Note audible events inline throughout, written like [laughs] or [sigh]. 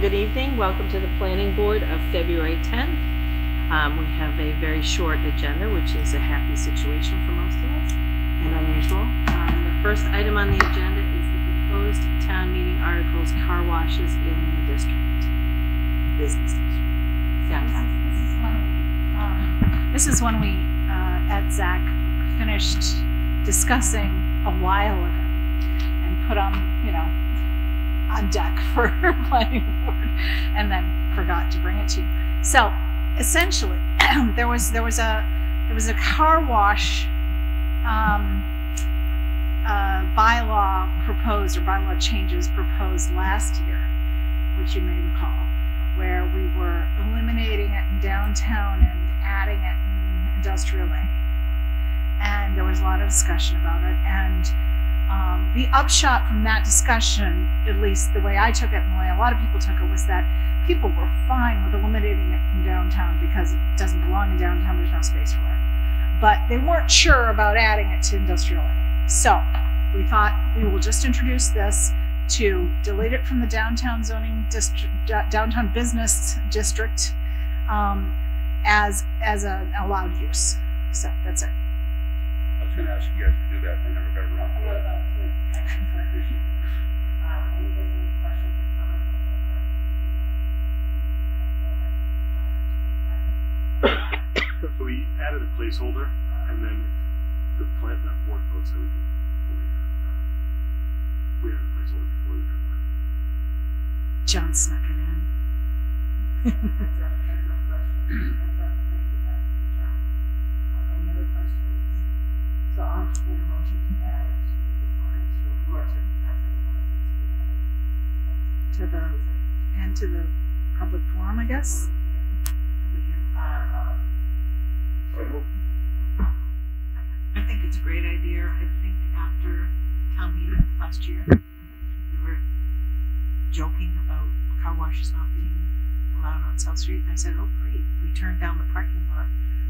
good evening. Welcome to the Planning Board of February 10th. Um, we have a very short agenda, which is a happy situation for most of us and unusual. Um, the first item on the agenda is the proposed town meeting articles, car washes in the district. Business district. This is when we, um, this is when we, uh, at ZAC finished discussing a while ago and put on, you know, on deck [laughs] for planning board and then forgot to bring it to you. So essentially, [clears throat] there was, there was a, there was a car wash, um, uh, bylaw proposed or bylaw changes proposed last year, which you may recall where we were eliminating it in downtown and adding it in industrial. And there was a lot of discussion about it. And um, the upshot from that discussion, at least the way I took it and the way a lot of people took it, was that people were fine with eliminating it from downtown because it doesn't belong in downtown, there's no space for it. But they weren't sure about adding it to industrial. So we thought we will just introduce this to delete it from the downtown zoning district, downtown business district um, as as an allowed use. So that's it. I was gonna ask you guys to do that, and I never got around to it. [laughs] So we added a placeholder and then the plant that board votes that we can fully. uh, We added a placeholder before the deadline. John snuck it in. So I'll get a motion to add it to the warrant, to or to, that's what to the and to the public forum, I guess. Public hearing. So. I think it's a great idea. I think after town meeting last year, we were joking about car washes not being allowed on South Street. And I said, oh, great. We turned down the parking lot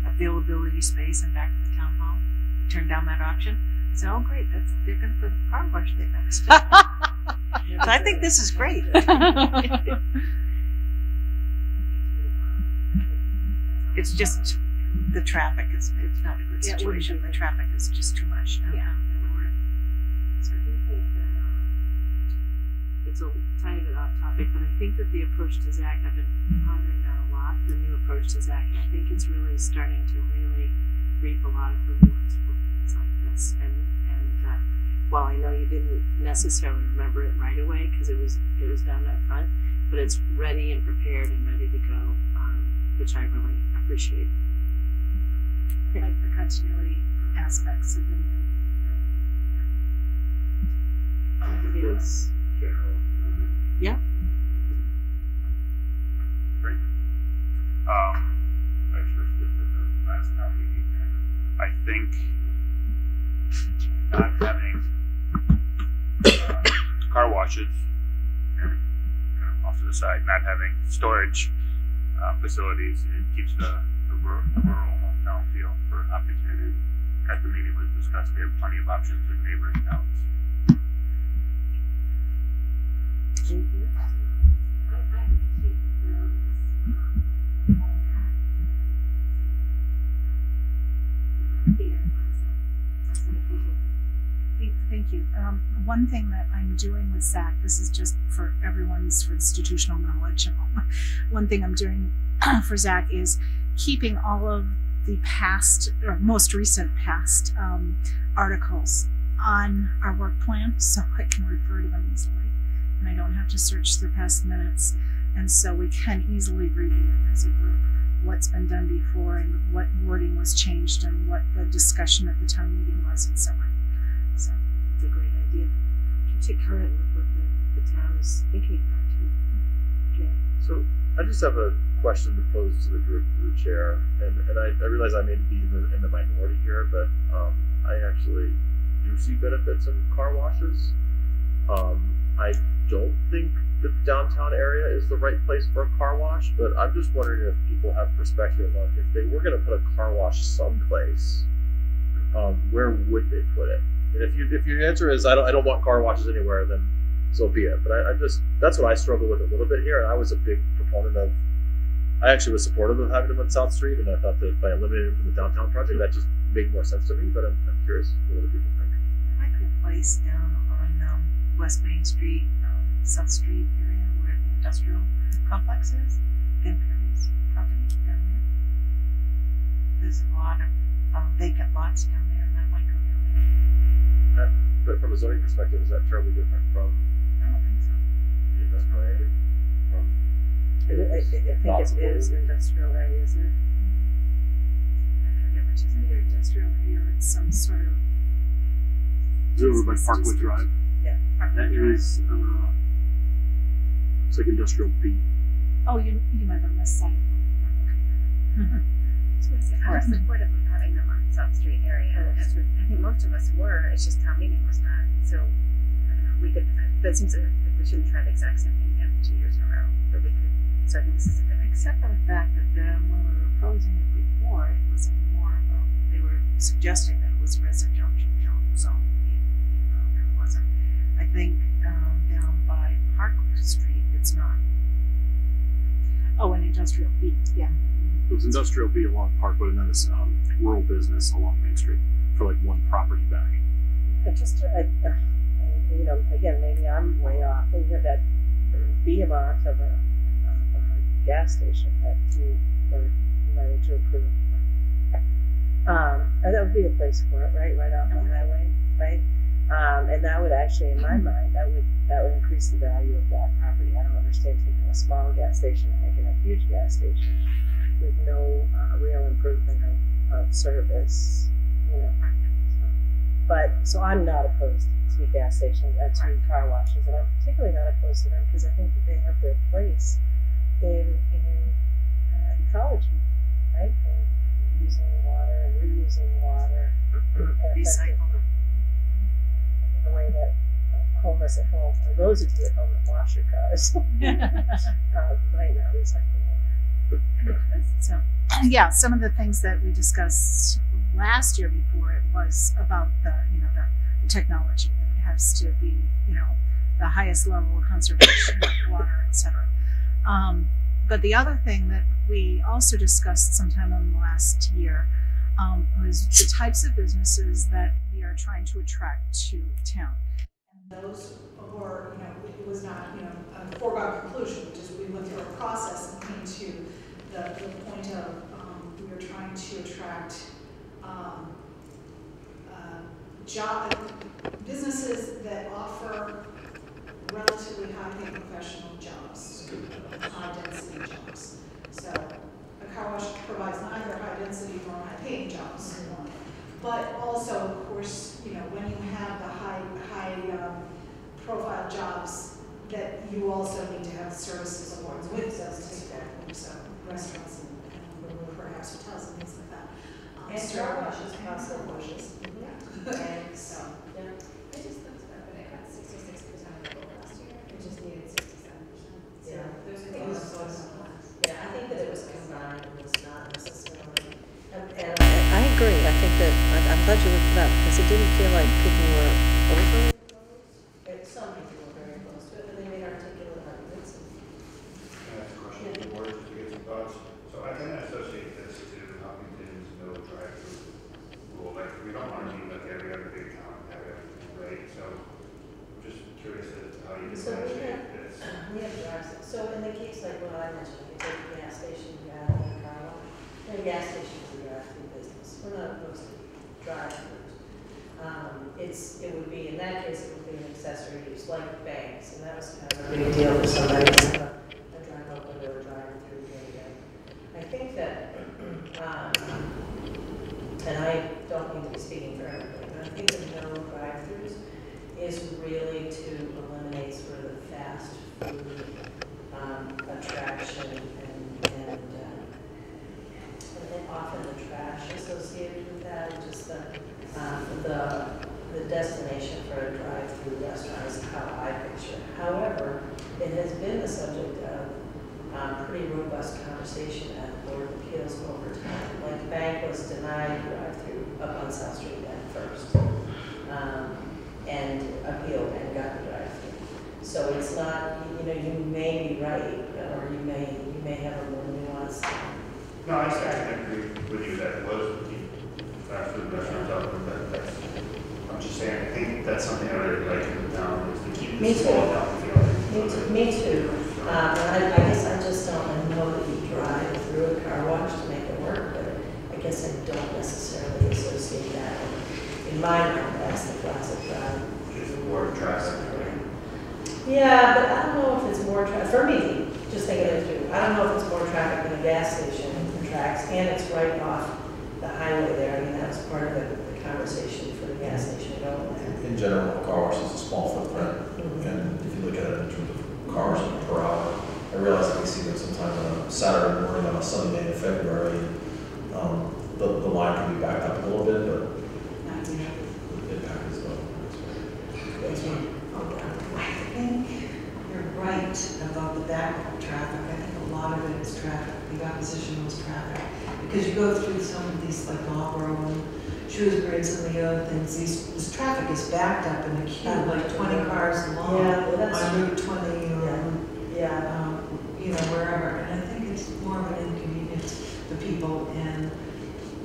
availability space and back to the town hall. We turned down that option. I said, oh, great. That's, they're going to put a car wash there next. [laughs] so I think this is great. [laughs] It's just the traffic is, it's not a good Yeah, situation. be The traffic is just too much Yeah. downtown for it. So, um, It's a tiny bit off topic, but I think that the approach to ZAC, I've been pondering that a lot, the new approach to ZAC, I think it's really starting to really reap a lot of rewards for while I know you didn't necessarily remember it right away, cause it was, it was done up front, but it's ready and prepared and ready to go, um, which I really appreciate. like the continuity aspects of the new. Anybody else? General. Yeah. Great. Um, I expressed this at the last town meeting, and I think not having car washes kind of off to the side, not having storage uh, facilities, it keeps the, the rural, the rural hometown feel for opportunity. At the meeting was discussed, we have plenty of options in neighboring towns. One thing that I'm doing with ZAC, this is just for everyone's for institutional knowledge. [laughs] one thing I'm doing [clears throat] for ZAC is keeping all of the past or most recent past um, articles on our work plan [laughs] so I can refer to them easily and I don't have to search through past minutes. And so we can easily review as a group what's been done before and what wording was changed and what the discussion at the town meeting was and so on. So It's a great idea. It current with what the, the town is thinking about too. So I just have a question to pose to the group, to the chair, and, and I, I realize I may be in the, in the minority here, but um, I actually do see benefits in car washes. Um, I don't think the downtown area is the right place for a car wash, but I'm just wondering if people have perspective on if they were going to put a car wash someplace, um, where would they put it? And if you if your answer is I don't I don't want car washes anywhere, then so be it. But I, I just that's what I struggle with a little bit here. And I was a big proponent of. I actually was supportive of having them on South Street, and I thought that by eliminating them from the downtown project, that just made more sense to me. But I'm, I'm curious what other people think. I the place down on um, West Main Street, um, South Street area where the industrial complex is. Perry's property down there. There's a lot of um, vacant lots down there, that might go down there. But from a zoning perspective, is that terribly different from I don't think so. the industrial area? From I, I, I think Not it is supported. industrial area, isn't it? I forget which is either industrial area or it's some sort of It's over by business Parkwood district. Drive. Yeah, That Drive. is, uh, it's like industrial B. Oh, you you might have missed sight of one. I was supportive of having them on South Street area. Oh, and I think most of us were. It's just town meeting was not. So I don't know. We could. But it seems like we shouldn't try the exact same thing again two years in a row. But we could. So I think this is a good. Except for the fact that um, when we were proposing it before, it was more of a, they were suggesting that it was residential zone, even though it wasn't. I think um, down by Park Street, it's not. Oh, an industrial beat. Yeah. So was industrial B along Parkwood, and then it's um, rural business along Main Street for like one property back. But just, uh, uh, you know, again, maybe I'm way off, but we have that behemoth of a, of a gas station that we were invited to approve. Um, and that would be a place for it, right, right off the highway, right? Um, and that would actually, in my mind, that would, that would increase the value of that property. I don't understand taking a small gas station, and making a huge gas station with no, uh, real improvement of, of service, you know. So. But so I'm not opposed to gas stations, uh, to car washes, and I'm particularly not opposed to them because I think that they have their place in in uh, ecology, right? And using water and reusing water, [clears throat] in a way that homeless at home, or those of you at home that wash your cars, uh, [laughs] [laughs] might not recycle. So, yeah, some of the things that we discussed last year before it was about the, you know, the, the technology that it has to be, you know, the highest level of conservation of [coughs] water, etc. Um, but the other thing that we also discussed sometime in the last year um, was the types of businesses that we are trying to attract to town. Those were, you know, it was not, you know, a foregone conclusion, we went through a process and came to the, the point of, um, we were trying to attract, um, uh, job, businesses that offer relatively high-paying professional jobs, high-density jobs. So a car wash provides neither high-density nor high-paying jobs. But also, of course, you know, when you have the high, high, um, profile jobs, that you also need to have services awards with those to take that home, so restaurants and, and perhaps hotels and things like that. Um, And car washes, car washes, And yeah. So, I just looked it up and it got sixty-six percent of the vote last year. It just needed sixty-seven percent. So Yeah. those are It the was ones. close. Yeah, I think that it was combined, it was not necessarily. And, and I, I agree. I think that I- I'm glad you looked it up because it didn't feel like people were over. it, some people were very close to it, but they made articulate arguments. and- Can I ask a question of the board just to get some thoughts? So I kind of associate this to Hopkinton's no drive-through rule. Like, we don't want to be like every other big town have everything, right? So I'm just curious as to how you So we differentiate this. We have drives, so in the case like what I mentioned, you take a gas station, you got a car wash, a gas station is a drive-through business, we're not opposed to drive-throughs. Um, it's, it would be, in that case, it would be an accessory use, like banks, and that was kind of a big deal for somebody to have a, a drive open or a drive-through area. I think that, um, and I don't mean to be speaking for everybody, but I think that no drive-throughs is really to eliminate sort of the fast food um, attraction and, and, uh, and then often the trash associated with that, and just the, um, the, the destination for a drive-through restaurant is how I picture. However, it has been the subject of um, pretty robust conversation at the Board of Appeals over time. Like the Bank was denied drive-through up on South Street at first. Um, and appealed and got the drive-through. So it's not, you know, you may be right, or you may, you may have a more nuanced. No, I I agree with you that it was the restaurants out but I'm just saying, I think that's something I really like in the town, is to keep Me this too. small town feeling. Me too, me too. Uh, I, I guess I just don't know that you drive through a car wash to make it work, but I guess I don't necessarily associate that. In my mind, that's the classic drive. There's more traffic. Yeah, but I don't know if it's more traffic, for me, just thinking it through, I don't know if it's more traffic than a gas station tracks, and it's right off the highway there, I mean, that was part of the, the conversation for the gas station there. In general, a car wash is a small footprint, Mhm. and if you look at it in terms of cars per hour, I realize that we see them sometime on a Saturday morning on a Sunday in February. um, The, the line can be backed up a little bit, but the impact is low. I think you're right about the backup traffic. I think a lot of it is traffic, the opposition was traffic. Because you go through some of these, like Marlborough and Shrewsbury and some of the other things, these, this traffic is backed up in a queue, like twenty cars long Yeah, well, that's, on Route twenty or, yeah, um, you know, wherever. And I think it's more of an inconvenience for people and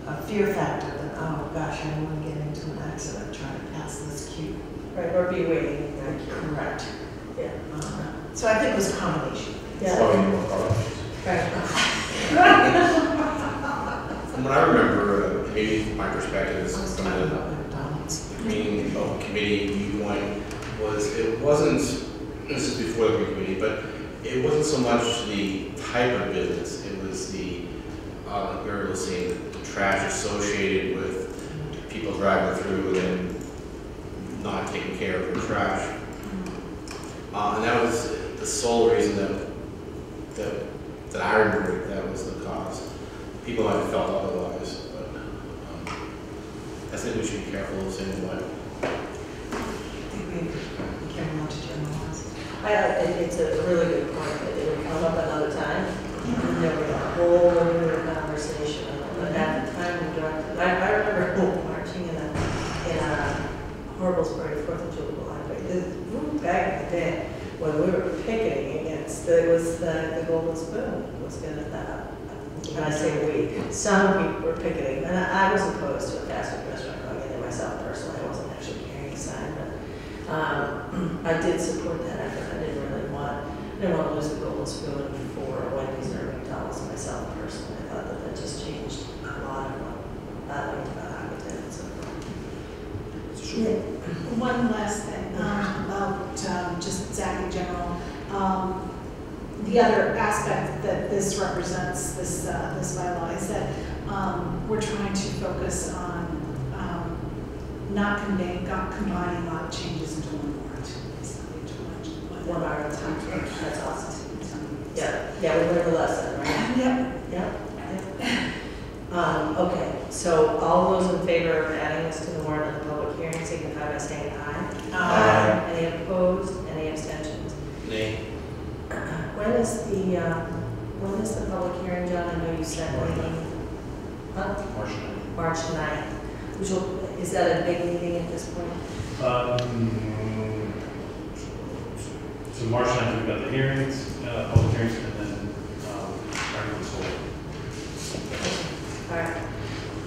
a fear factor that, oh gosh, I don't want to get into an accident trying to pass this queue. right, or be waiting, like, Correct. yeah. Uh, So I think it was a combination. Yeah. Probably more car. Right. [laughs] From what I remember, uh, maybe from my perspective, is the about McDonald's. green oh, committee viewpoint, was it wasn't, this is before the committee, but it wasn't so much the type of business, it was the, uh, Mary was saying, the trash associated with people driving through and not taking care of their trash. Uh, and that was the sole reason that, that, that I remember that was the cause. People might have felt otherwise, but, I think we should be careful of saying what. I to it's a really good point, that it would come up another time, there was a whole new conversation. But at the time, we directed, I, I remember [laughs] marching in a, in a Horriblesbury Fourth of July, this, back in the day, when we were picketing against, it was the, the Golden Spoon was gonna, uh, when I say we, some people were picketing, and I I was opposed to a fast food restaurant going in there myself personally, I wasn't actually carrying a sign, but um, [clears throat] I did support that effort. I didn't really want, I didn't want to lose the golden spoon for Wendy's or McDonald's myself personally. I thought that that just changed a lot of what I learned about Hopkinton and so forth. One last thing, um, about, um, just ZAC in general. Um, the other aspect that this represents, this, uh, this bylaw, is that, um, we're trying to focus on, um, not combining a lot of changes into one warrant. Into one- One hour at a time, that's awesome. Yeah, yeah, we learned a lesson, right? Yep. Yep. Um, okay, so all those in favor of adding this to the warrant in the public hearing signify by saying aye. Aye. Any opposed, any abstentions? Nay. When is the, uh, when is the public hearing, Said meeting. Huh? March ninth. March 9th. Which will, is that a big meeting at this point? Um, so March 9th, we've got the hearings, uh, public hearings, and then, um, Article sold. All right.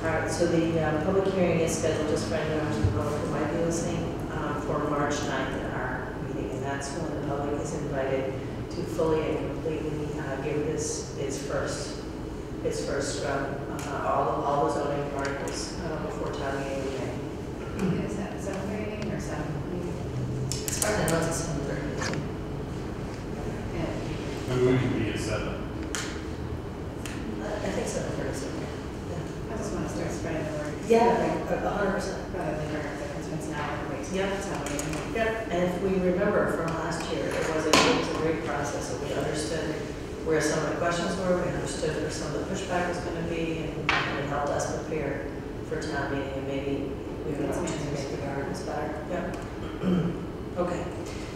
All right, so the uh, public hearing is scheduled, just for anyone to know who might be listening, um, for March 9th at our meeting. And that's when the public is invited to fully and completely uh, give this, its first, its first run, uh, all, all the zoning articles uh, before town meeting in May. Is that seven thirty or seven? As far as I know, it's seven thirty. Maybe we can be at seven. I think seven thirty is okay. I just want to start spreading the word. Yeah, a hundred percent. Rather than our difference now, wait. Yeah. That's how we. Yep, and if we remember from last year, it was a, it was a great process, and we understood where some of the questions were, we understood where some of the pushback was gonna be, and and it helped us prepare for town meeting, and maybe we would also make the gardens better. Yep. [clears throat] Okay.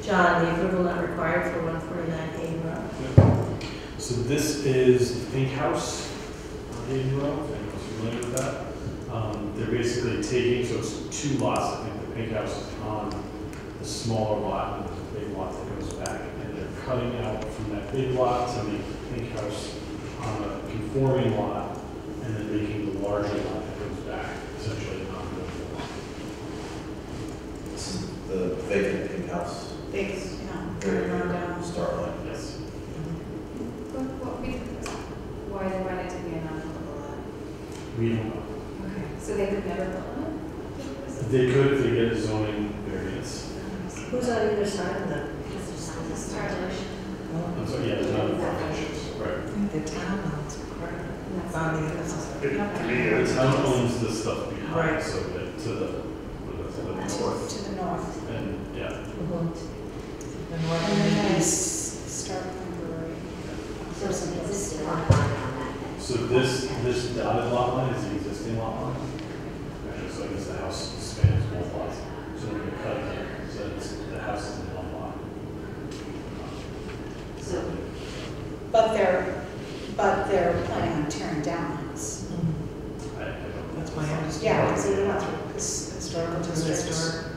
John, the approval not required for one forty-nine A Road? So this is the Pink House on Hayden Rowe, if anyone's familiar with that. Um, they're basically taking, so it's two lots, I think the Pink House is on the smaller lot and the big lot that goes back. And they're cutting out from that big lot to make a pink house on a conforming lot and then making the larger lot that goes back essentially a non-buildable lot. This is the vacant pink house. Big, you know, Very run down. Starlight. Yes. What, what we, why, why did it to be a non-buildable lot? We don't know. Okay, so they could never build on it? They could if they get a zoning variance. Who's on either side of them? I'm sorry, yeah, there's not frontages, right. The town owns part of it, on the other side. It, to me, The it's, town owns the stuff behind, Right. so that to the, what is it, to the north. to the north. And, yeah, The north And then and the there's east. Start Line Brewery. So it's an existing lot line on that then? so this, this dotted lot line is the existing lot line. Actually, so I guess the house spans both lots, so we're gonna cut it here, so it's, the house is in one lot. So, But they're, but they're planning on tearing down the house. I, I don't. That's my understanding. Yeah, because they went through this historical To the district.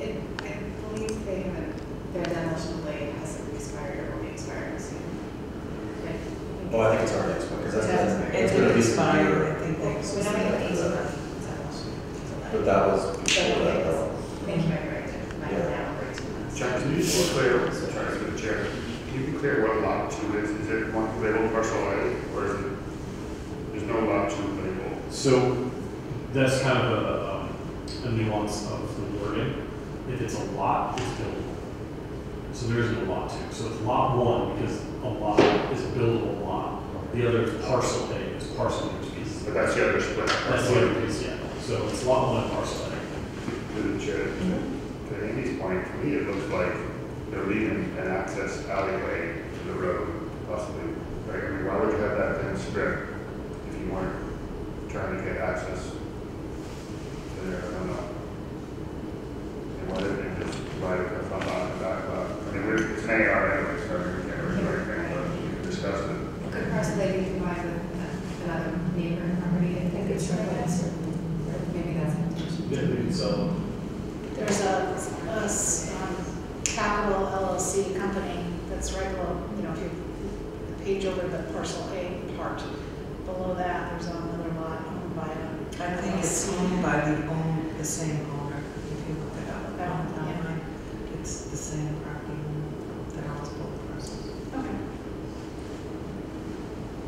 It, I believe they haven't, their demolition delay hasn't expired or will be expiring soon. Right? Oh, I think it's already expired, because It's that's, expired. It it's gonna did be. expire, I think they. We don't have any demolition. But that was before that, though. Thank you, I corrected, my Yeah. now for two months. Chuck, can you just be clear, sorry, through the chair, can you be clear what lot two is? Is it one labeled parcel A, or is it, there's no lot two labeled? So that's kind of a, a nuance of the wording. If it's a lot, it's buildable. So there isn't a lot two. So it's lot one because a lot is a buildable lot. The other is parcel A, it's parcel A piece. But that's the other split. That's the other piece, yeah. So it's lot one, parcel A. Through the chair, to Amy's point, to me, it looks like they're leaving an access alleyway to the road, possibly. Right, I mean, why would you have that then strip if you weren't trying to get access to there, I don't know. And why didn't they just write it front lot and back lot? I mean, we're, it's an AR anyway, so we can't really do anything, but we can discuss it. Could possibly be combined with uh, another neighboring property, I think it's right, that's, maybe that's. an intention. Yeah, we can sell. There's a, a s- um, Capital LLC company that's right below, you know, if you page over the parcel A part, below that, there's another lot owned by a. I think it's owned by the own, the same owner, if you look it up. Oh, online. It's the same property owner that owns both parcels. Okay.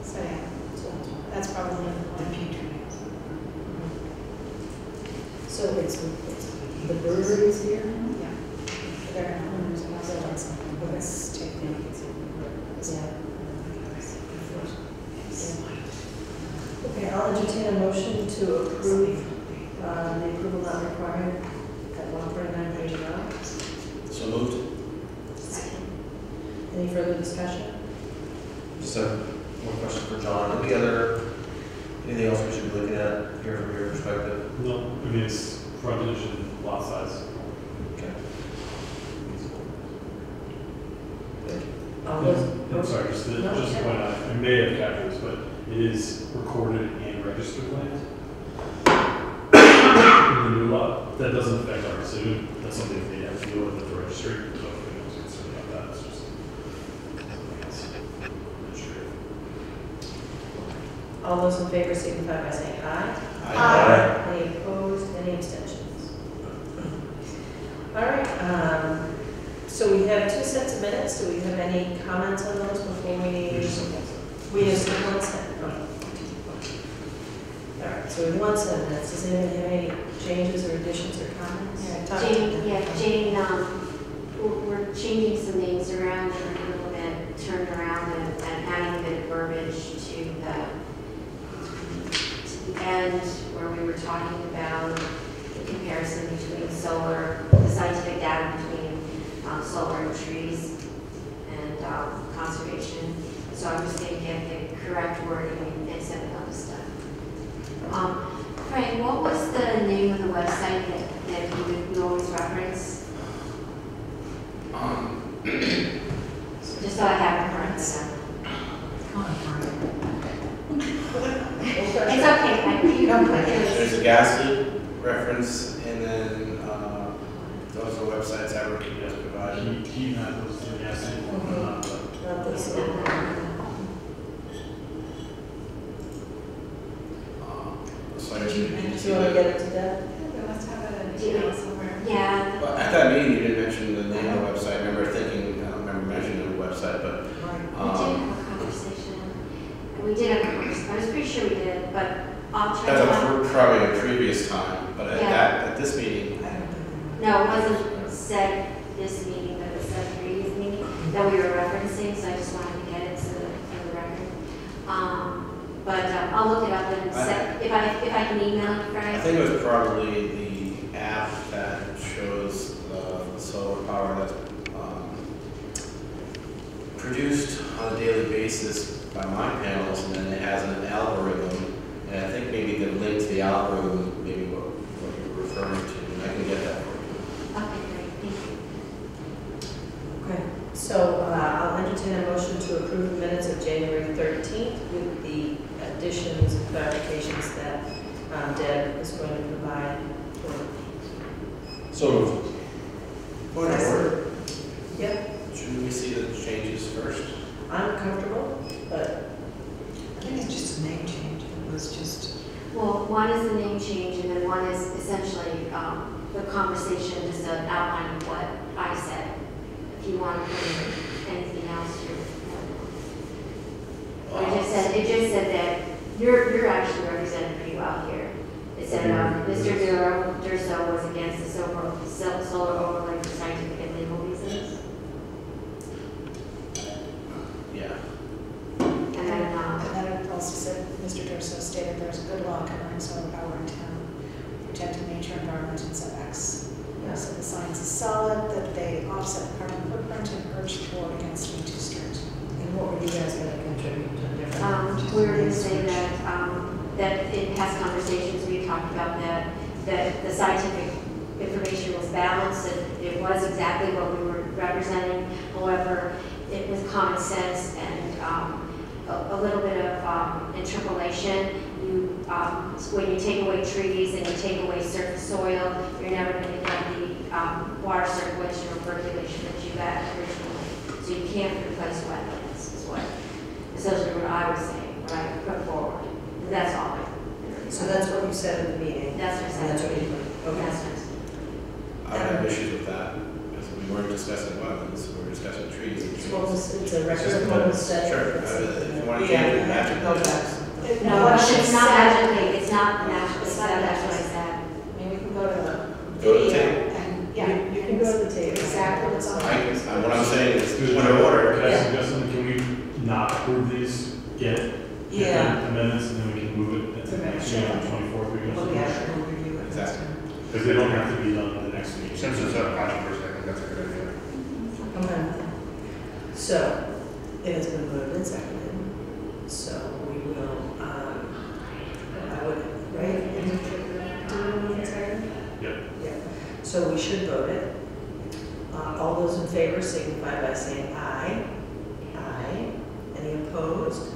So, yeah, so that's probably the The future. So it's, it's, the brewery is here? Yeah. They're gonna own it, and sell it something, but it's taken. Yeah. Okay, I'll entertain a motion to approve, uh, the approval not required at one forty-nine Page Road. So moved. Any further discussion? Just a, one question for John. Any other, anything else we should be looking at here from your perspective? No, I mean, it's frontage and lot size. Okay. Thank you. All those, And- and sorry, just to, No, just to point out, I may have captured this, but it is recorded and registered land. In [coughs] the new lot, that doesn't affect our decision, that's something they have to deal with at the registry, so if anyone's concerned about that, it's just. administrative. all those in favor signify by saying aye. Aye. Any opposed, any abstentions? All right, um, so we have two sets of minutes, do we have any comments on those before we? There's just some- We have some one set, okay. All right, so we have one of does anyone have any changes or additions or comments? Yeah, Jane, yeah, Jane, um, we're, we're changing some names around, and a little bit turned around and, and adding a bit of verbiage to the, to the end where we were talking about the comparison between solar, the scientific data between, um, solar and trees and, um, conservation. So I'm just gonna get the correct wording and- and send it out to stuff. Um, Frank, what was the name of the website that, that you would always reference? Just so I have it correct. Come on, Brian. It's okay, I, you don't put it. There's a gas leak reference, and then, uh, there's a websites ever was provided. He, he met was the gas station, not the. Not this Not one. that. Uh, So I guess Do we you, need to do see you wanna the- get into that? They must have it in Do you- email somewhere. Yeah, Well, At that meeting, you didn't mention the name of the website. I remember thinking, I don't remember mentioning the website, but, we did um, have a conversation. We did have a conversation, I was pretty sure we did, but I'll try that's to. a, find- pr- probably a previous time, but at Yeah. that, at this meeting, No, it wasn't said this meeting, but it was said previous meeting that we were referencing, so I just wanted to get it to the, for the record. Um, but uh, I'll look it up and sec, if I, if I can email it, I Frank. think it was probably the app that shows the solar power that's um, produced on a daily basis by my panels, and then it has an algorithm, and I think maybe the link to the algorithm, maybe what, what you're referring to, and I can get that for you. Okay, great, thank you. Okay, so uh, I'll entertain a motion to approve the minutes of January 13th with the additions and clarifications that um, Deb is going to provide. for- So. Point of order, Yep, shouldn't we see the changes first? I'm comfortable, but I think it's just a name change, it was just. Well, one is the name change, and then one is essentially, um, the conversation, just an outline of what I said. If you want to put in anything else, you're. It just said, it just said that you're, you're actually represented pretty well here. It said, um, Mr. Duro, Durso was against the solar, so- solar overlay for scientific and legal reasons. Yeah. And then, um, And then it also said, Mr. Durso stated there's a good law covering solar power in town, protecting nature, environment, and setbacks. Yeah. So the science is solid, that they offset carbon footprint and urge the board against being too strict. What were you guys going to contribute to different? Um, we were gonna say that, um, that in past conversations, we talked about that, that the scientific information was balanced, and it was exactly what we were representing. However, it was common sense and, um, a, a little bit of, um, interpolation. You, um, when you take away trees and you take away surface soil, you're never gonna get the, um, water circulation or percolation that you got originally. So you can't replace wetlands, essentially what I was saying, right, put forward. That's all. So that's what you said in the meeting? That's what I And that's said. what you put, okay. That's what- I would have issues with that, because we weren't discussing wetlands, we were discussing trees and trees. Well, it's it's a It's record just of what said. Sure, It's- uh, if you want to Yeah, change it, we have to magic. go back. It- No, what it's not said- magically, it's not magically, It's said, not that's what I magically. said. I mean, we can go to the. Go to the table. And, yeah. You you can go to the table. Exactly what's on. I, I- what I'm saying is, Good point of order, Can I Yeah. suggest something? Can we not approve these yet? Get Yeah. the Amendments and then we can move it at the next meeting on the twenty-fourth, we can. Well, yeah, we'll review it. Exactly. Because they don't have to be done at the next meeting. Since it's a controversy, I think that's a good idea. Okay. So, it has been moved and seconded, so we will, um, I would, right? Do we move and second? Yep. Yeah, so we should vote it. Uh, all those in favor signify by saying aye. Aye. Any opposed?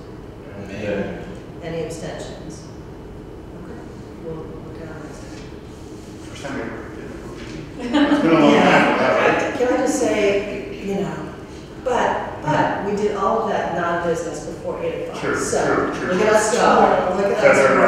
Nay. Any abstentions? Okay, we'll look at it. First time we ever did it. It's [laughs] been a long time. Can I just say, you know, but, but we did all of that non-business before eight o'clock. True, So, true, true. look at us go, look at us go.